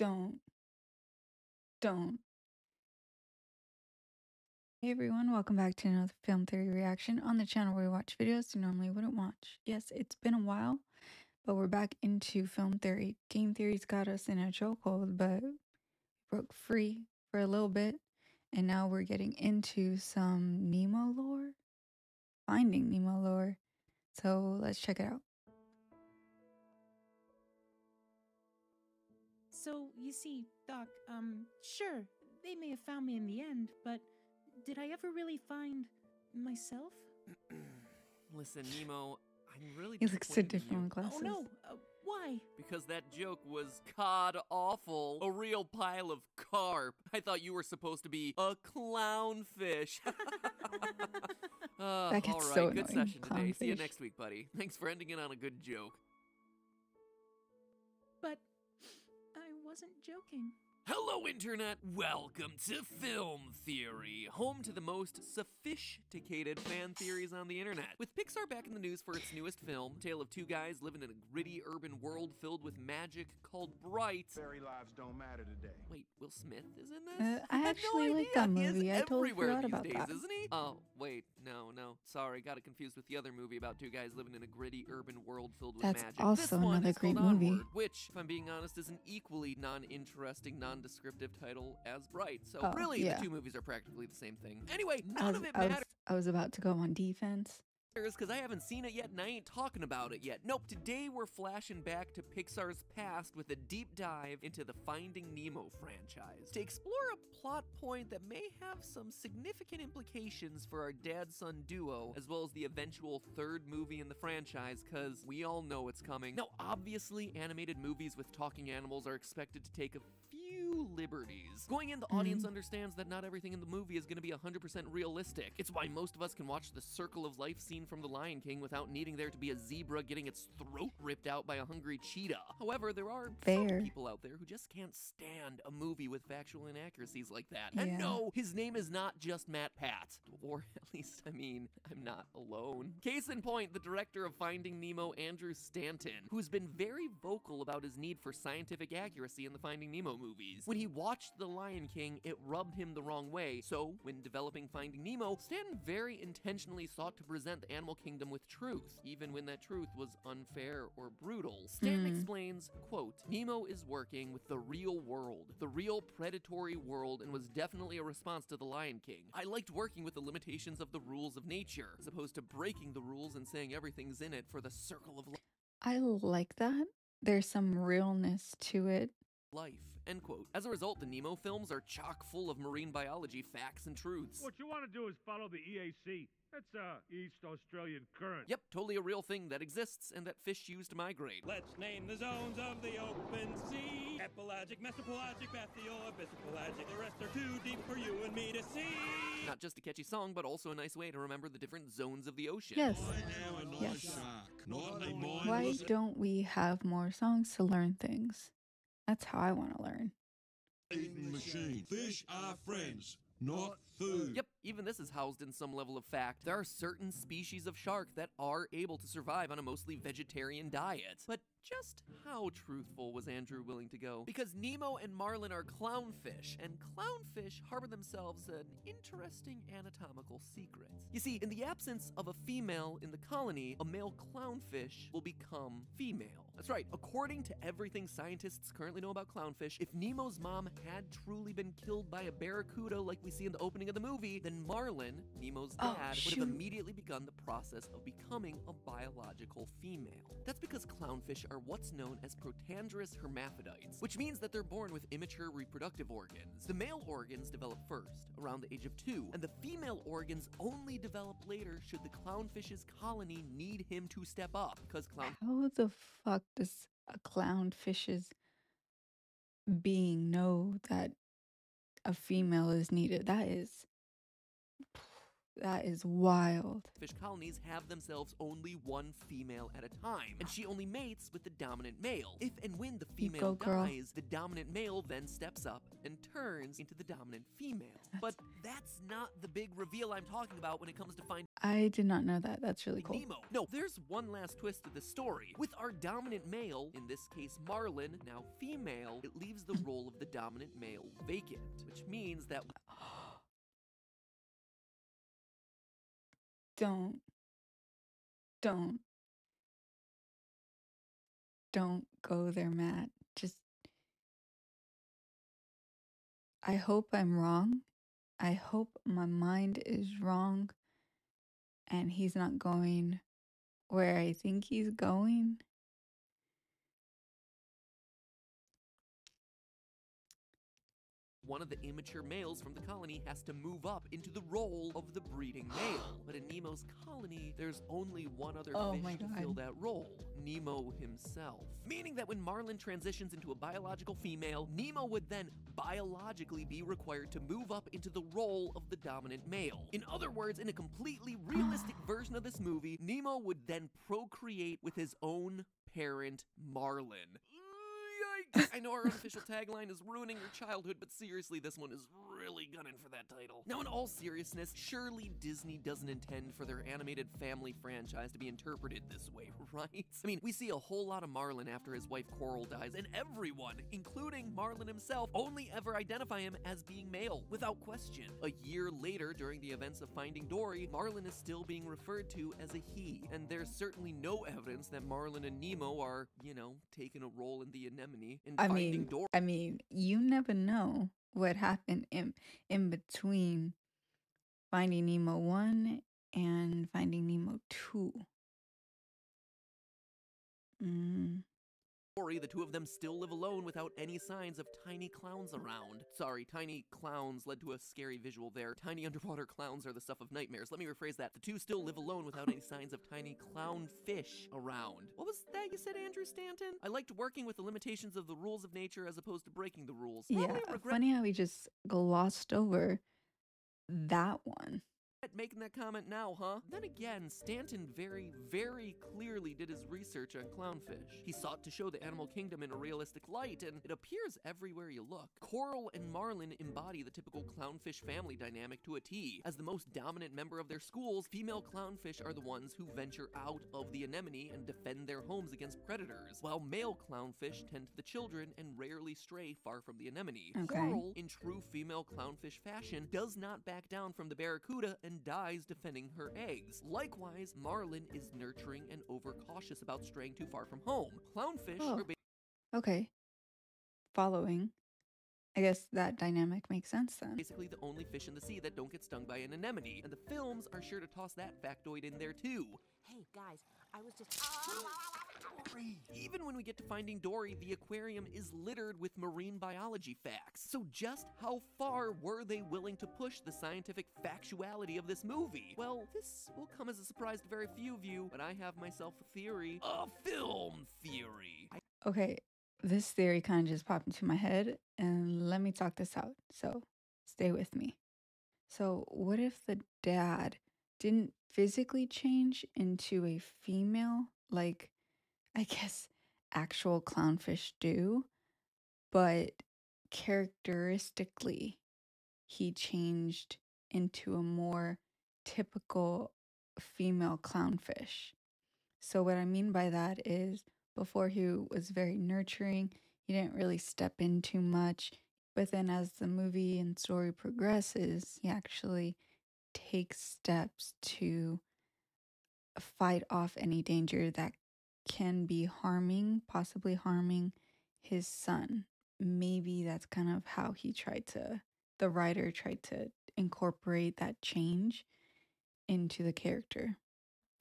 Don't. Don't. Hey everyone, welcome back to another film theory reaction on the channel where we watch videos you normally wouldn't watch. Yes, it's been a while, but we're back into film theory. Game theory's got us in a chokehold, but broke free for a little bit, and now we're getting into some Nemo lore, finding Nemo lore. So let's check it out. So, you see, Doc, um, sure, they may have found me in the end, but did I ever really find myself? Listen, Nemo, I'm really He looks so disappointed in different with glasses. Oh no, uh, why? Because that joke was cod awful. A real pile of carp. I thought you were supposed to be a clownfish. uh, That gets all right, so good annoying, session today. See you next week, buddy. Thanks for ending it on a good joke. But I wasn't joking. Hello, Internet! Welcome to Film Theory, home to the most sophisticated fan theories on the internet. With Pixar back in the news for its newest film, Tale of Two Guys living in a gritty urban world filled with magic called Bright. Fairy lives don't matter today. Wait, Will Smith is in this? Uh, I had actually no like idea. that He is movie. I totally everywhere forgot these about days, that. isn't he? Oh, wait, no, no. Sorry, got it confused with the other movie about two guys living in a gritty urban world filled with That's magic. also this one another is great movie. Onward, which, if I'm being honest, is an equally non-interesting, non-descriptive title as Bright. So Oh, really, yeah. the two movies are practically the same thing. Anyway, none was, of it I was, matters I was about to go on defense. because I haven't seen it yet and I ain't talking about it yet. Nope, today we're flashing back to Pixar's past with a deep dive into the Finding Nemo franchise to explore a plot point that may have some significant implications for our dad son duo, as well as the eventual third movie in the franchise, because we all know it's coming. Now, obviously, animated movies with talking animals are expected to take a few liberties. Going in, the audience Mhm. understands that not everything in the movie is going to be 100% realistic. It's why most of us can watch the circle of life scene from The Lion King without needing there to be a zebra getting its throat ripped out by a hungry cheetah. However, there are Fair. some people out there who just can't stand a movie with factual inaccuracies like that. And no, his name is not just MatPat. Or at least, I mean, I'm not alone. Case in point, the director of Finding Nemo, Andrew Stanton, who's been very vocal about his need for scientific accuracy in the Finding Nemo movies. When he watched The Lion King, it rubbed him the wrong way. So, when developing Finding Nemo, Stanton very intentionally sought to present the animal kingdom with truth, even when that truth was unfair or brutal. Stanton Hmm. explains, quote, Nemo is working with the real world, the real predatory world, and was definitely a response to The Lion King. I liked working with the limitations of the rules of nature, as opposed to breaking the rules and saying everything's in it for the circle of life. I like that. There's some realness to it. life. End quote. As a result, the Nemo films are chock full of marine biology facts and truths. What you want to do is follow the EAC. That's uh East Australian Current. Yep, totally a real thing that exists and that fish use to migrate. Let's name the zones of the open sea. Epipelagic, mesopelagic, bathyal, abyssopelagic. The rest are too deep for you and me to see. Not just a catchy song, but also a nice way to remember the different zones of the ocean. Yes. I am a Yes. nice shark, not a mindless Why don't we have more songs to learn things? That's how I want to learn. machine. Fish are friends, not food. Yep, even this is housed in some level of fact. There are certain species of shark that are able to survive on a mostly vegetarian diet. But just how truthful was Andrew willing to go? Because Nemo and Marlin are clownfish, and clownfish harbor themselves an interesting anatomical secret. You see, in the absence of a female in the colony, a male clownfish will become female. That's right, according to everything scientists currently know about clownfish, if Nemo's mom had truly been killed by a barracuda like we see in the opening of the movie, then Marlin, Nemo's Oh, dad, would have immediately begun the process of becoming a biological female. That's because clownfish are what's known as protandrous hermaphrodites, which means that they're born with immature reproductive organs. The male organs develop first, around the age of two, and the female organs only develop later should the clownfish's colony need him to step up, because clown How the fuck does a clownfish's being know that a female is needed? That is. That is wild. Fish colonies have themselves only one female at a time, and she only mates with the dominant male. If and when the female go, dies, the dominant male then steps up and turns into the dominant female. But that's not the big reveal I'm talking about when it comes to finding I did not know that. That's really cool. Nemo. No, there's one last twist to the story. With our dominant male, in this case Marlin, now female, it leaves the role of the dominant male vacant, which means that Don't. Don't. Don't go there, Matt. Just. I hope I'm wrong. I hope my mind is wrong and he's not going where I think he's going. One of the immature males from the colony has to move up into the role of the breeding male. But in Nemo's colony, there's only one other Oh fish to fill that role Nemo himself. Meaning that when Marlin transitions into a biological female, Nemo would then biologically be required to move up into the role of the dominant male. In other words, in a completely realistic version of this movie, Nemo would then procreate with his own parent, Marlin. I know our unofficial tagline is ruining your childhood, but seriously, this one is really gunning for that title. Now, in all seriousness, surely Disney doesn't intend for their animated family franchise to be interpreted this way, right? I mean, we see a whole lot of Marlin after his wife Coral dies, and everyone, including Marlin himself, only ever identify him as being male, without question. A year later, during the events of Finding Dory, Marlin is still being referred to as a he, and there's certainly no evidence that Marlin and Nemo are, you know, taking a role in the anemone I mean. I mean, you never know what happened in in between Finding Nemo 1 and Finding Nemo 2. Dory, the two of them still live alone without any signs of tiny clowns around. Sorry, tiny clowns led to a scary visual there. Tiny underwater clowns are the stuff of nightmares. Let me rephrase that. The two still live alone without any signs of tiny clown fish around. What was that you said, Andrew Stanton? I liked working with the limitations of the rules of nature as opposed to breaking the rules. yeah, funny how we just glossed over that one. Making that comment now, huh? Then again, Stanton very, very clearly did his research on clownfish. He sought to show the animal kingdom in a realistic light, and it appears everywhere you look. Coral and Marlin embody the typical clownfish family dynamic to a T. As the most dominant member of their schools, female clownfish are the ones who venture out of the anemone and defend their homes against predators, while male clownfish tend to the children and rarely stray far from the anemone. Okay. Coral, in true female clownfish fashion, does not back down from the barracuda and dies defending her eggs. Likewise, Marlin is nurturing and overcautious about straying too far from home. Clownfish Oh. are Okay. Following. I guess that dynamic makes sense then. basically the only fish in the sea that don't get stung by an anemone, and the films are sure to toss that factoid in there too. Hey, guys, I was just. Dory! Even when we get to Finding Dory, the aquarium is littered with marine biology facts. So, just how far were they willing to push the scientific factuality of this movie? Well, this will come as a surprise to very few of you, but I have myself a theory a film theory. Okay, this theory kind of just popped into my head, and let me talk this out. So stay with me. So, what if the dad didn't physically change into a female, like I guess actual clownfish do, but characteristically he changed into a more typical female clownfish? So, what I mean by that is before he was very nurturing, he didn't really step in too much. But then, as the movie and story progresses, he actually takes steps to fight off any danger that can be harming, possibly harming his son. Maybe that's kind of how he tried to, the writer tried to incorporate that change into the character.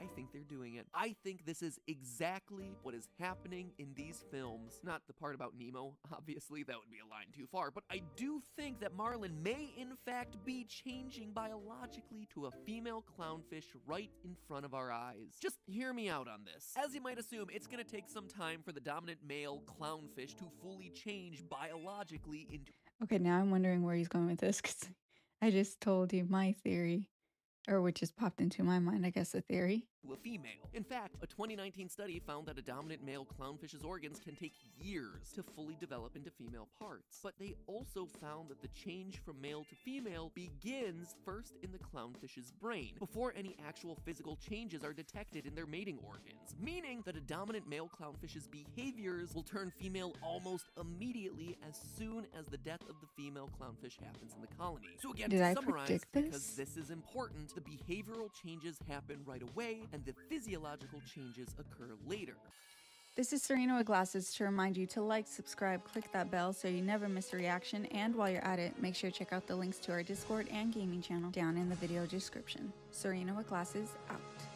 I think they're doing it. I think this is exactly what is happening in these films. Not the part about Nemo, obviously, that would be a line too far, but I do think that Marlin may, in fact, be changing biologically to a female clownfish right in front of our eyes. Just hear me out on this. As you might assume, it's gonna take some time for the dominant male clownfish to fully change biologically into Okay, now I'm wondering where he's going with this because I just told you my theory, or what just popped into my mind, I guess, a theory. To a female. In fact, a 2019 study found that a dominant male clownfish's organs can take years to fully develop into female parts. But they also found that the change from male to female begins first in the clownfish's brain, before any actual physical changes are detected in their mating organs, meaning that a dominant male clownfish's behaviors will turn female almost immediately as soon as the death of the female clownfish happens in the colony. So again, Did to I summarize, predict because this? this is important, the behavioral changes happen right away and the physiological changes occur later. This is Syrena with Glasses to remind you to like, subscribe, click that bell so you never miss a reaction. And while you're at it, make sure to check out the links to our Discord and gaming channel down in the video description. Syrena with Glasses out.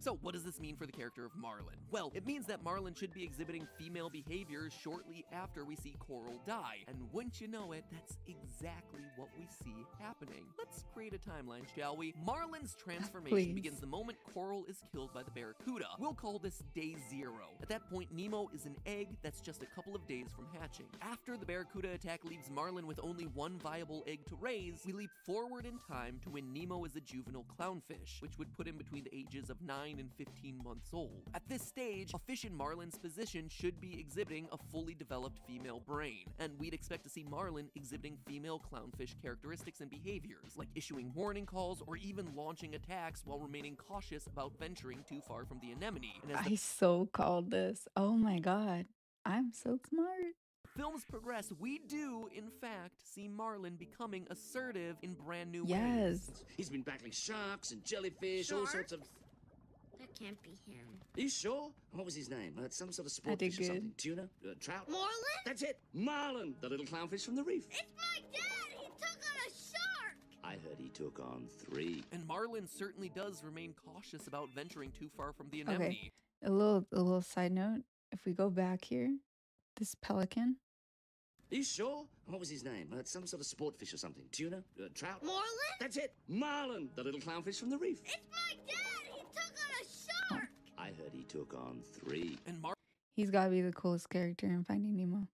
So, what does this mean for the character of Marlin? Well, it means that Marlin should be exhibiting female behaviors shortly after we see Coral die. And wouldn't you know it, that's exactly what we see happening. Let's create a timeline, shall we? Marlin's transformation Please. begins the moment Coral is killed by the Barracuda. We'll call this day zero. At that point, Nemo is an egg that's just a couple of days from hatching. After the Barracuda attack leaves Marlin with only one viable egg to raise, we leap forward in time to when Nemo is a juvenile clownfish, which would put him between the ages of 9 and 15 months old. At this stage, a fish in Marlin's position should be exhibiting a fully developed female brain, and we'd expect to see Marlin exhibiting female clownfish characteristics and behaviors, like issuing warning calls or even launching attacks while remaining cautious about venturing too far from the anemone. And the I so called this. Oh my god. I'm so smart. films progress, we do, in fact, see Marlin becoming assertive in brand new ways. Yes. He's been battling sharks and jellyfish, all sorts of. That can't be him. Are you sure? What was his name? Uh, some sort of sport fish sportfish or something. Tuna? Uh, trout? Marlin? That's it. Marlin, the little clownfish from the reef. It's my dad! He took on a shark! I heard he took on three. And Marlin certainly does remain cautious about venturing too far from the anemone. Okay. A little a little side note. If we go back here, this pelican. Are you sure? What was his name? Uh, some sort of sport fish or something. Tuna? Uh, trout? Marlin? That's it. Marlin, the little clownfish from the reef. It's my dad! He took on a shark! I heard he took on three. And Mar- He's gotta be the coolest character in Finding Nemo.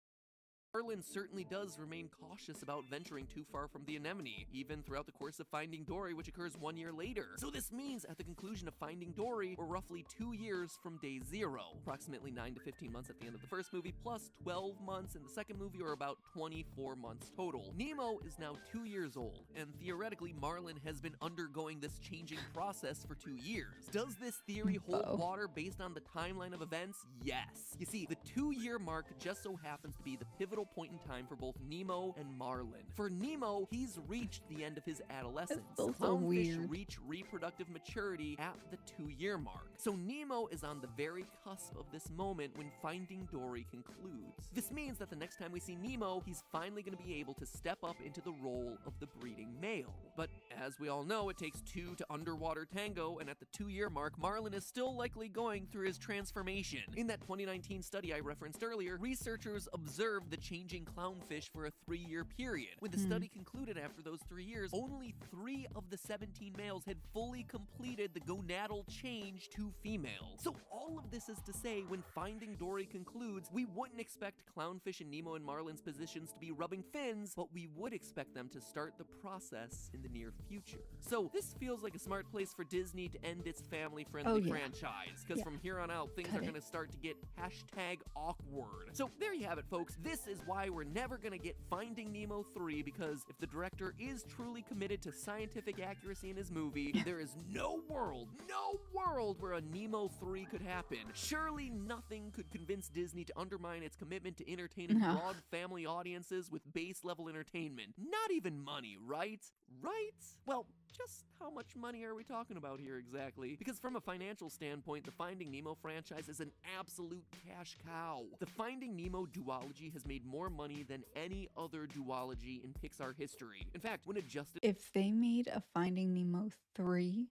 Marlin certainly does remain cautious about venturing too far from the anemone, even throughout the course of Finding Dory, which occurs one year later. So this means at the conclusion of Finding Dory, we're roughly two years from day zero, approximately 9 to 15 months at the end of the first movie, plus 12 months in the second movie, or about 24 months total. Nemo is now two years old, and theoretically, Marlin has been undergoing this changing process for two years. Does this theory hold Uh-oh. water based on the timeline of events? Yes. You see, the two year mark just so happens to be the pivotal point in time for both Nemo and Marlin. For Nemo, he's reached the end of his adolescence. so Clownfish weird. reach reproductive maturity at the two year mark. So Nemo is on the very cusp of this moment when Finding Dory concludes. This means that the next time we see Nemo, he's finally going to be able to step up into the role of the breeding male. But as we all know, it takes two to underwater tango, and at the two year mark, Marlin is still likely going through his transformation. In that 2019 study I referenced earlier, researchers observed the changing clownfish for a three year period. When the hmm. study concluded after those three years, only three of the 17 males had fully completed the gonadal change to female. So all of this is to say, when Finding Dory concludes, we wouldn't expect clownfish in Nemo and Marlin's positions to be rubbing fins, but we would expect them to start the process in the near future. So this feels like a smart place for Disney to end its family-friendly Oh, yeah. franchise, because Yeah. from here on out, things Cut are going to start to get hashtag awkward. So there you have it, folks. This is why we're never going to get Finding Nemo 3, because if the director is truly committed to scientific accuracy in his movie, there is no world, no world where a Nemo 3 could happen. Surely nothing could convince Disney to undermine its commitment to entertaining No. broad family audiences with base level entertainment. Not even money, right? Right? Well, just how much money are we talking about here exactly? Because from a financial standpoint, the Finding Nemo franchise is an absolute cash cow. The Finding Nemo duology has made more money than any other duology in Pixar history. In fact, when adjusted If they made a Finding Nemo 3,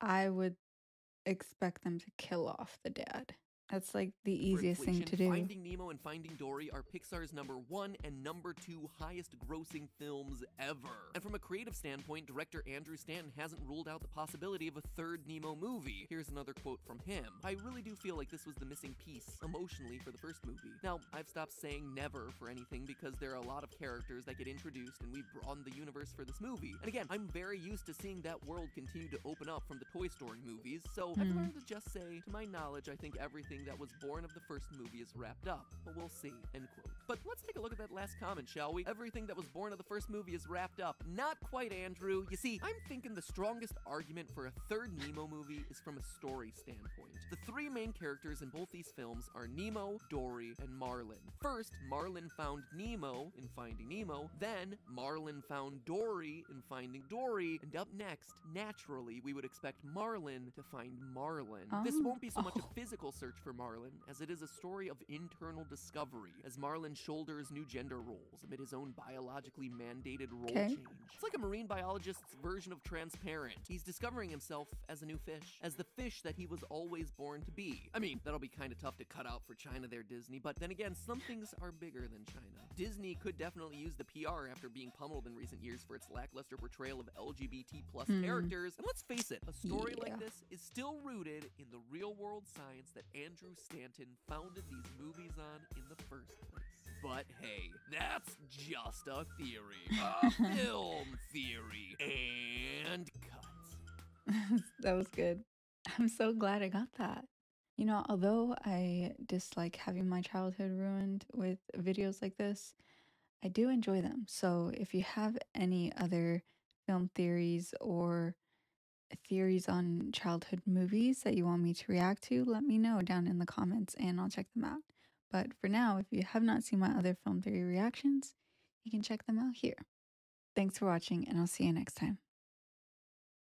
I would expect them to kill off the dad. That's like the easiest thing to do. Finding Nemo and Finding Dory are Pixar's number one and number two highest grossing films ever. And from a creative standpoint, director Andrew Stanton hasn't ruled out the possibility of a third Nemo movie. Here's another quote from him I really do feel like this was the missing piece emotionally for the first movie. Now, I've stopped saying never for anything because there are a lot of characters that get introduced and we've broadened the universe for this movie. And again, I'm very used to seeing that world continue to open up from the Toy Story movies, so I've Hmm. learned to just say, to my knowledge, I think everything that was born of the first movie is wrapped up. But we'll see. End quote. But let's take a look at that last comment, shall we? Everything that was born of the first movie is wrapped up. Not quite, Andrew. You see, I'm thinking the strongest argument for a third Nemo movie is from a story standpoint. The three main characters in both these films are Nemo, Dory, and Marlin. First, Marlin found Nemo in Finding Nemo, then Marlin found Dory in Finding Dory, and up next, naturally, we would expect Marlin to find Marlin. This Oh. won't be so much a Oh. physical search for Marlin as it is a story of internal discovery as Marlin shoulders new gender roles amid his own biologically mandated role Okay. change. It's like a marine biologist's version of transparent. He's discovering himself as a new fish, as the fish that he was always born to be. I mean, that'll be kind of tough to cut out for China there, Disney, but then again, some things are bigger than China. Disney could definitely use the PR after being pummeled in recent years for its lackluster portrayal of LGBT plus Hmm. characters. And let's face it, a story Yeah. like this is still rooted in the real world science that Andrew Stanton founded these movies on in the first place. But hey, that's just a theory. A film theory. And cut. that was good. I'm so glad I got that. You know, although I dislike having my childhood ruined with videos like this, I do enjoy them. So if you have any other film theories or theories on childhood movies that you want me to react to, let me know down in the comments and I'll check them out. But for now, if you have not seen my other film theory reactions, you can check them out here. Thanks for watching, and I'll see you next time.